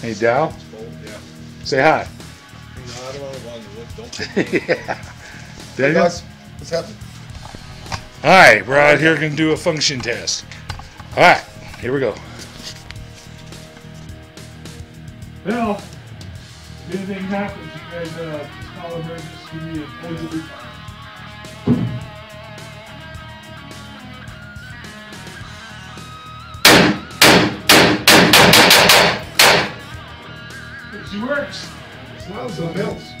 Hey, Dow, yeah. say hi. No, I don't want to run the wood. Don't. yeah. Hey Daniel? guys, what's happening? All right, we're out here going to do a function test. All right, here we go. Well, if anything happens, you guys uh, call emergency and She works. Smiles and bills.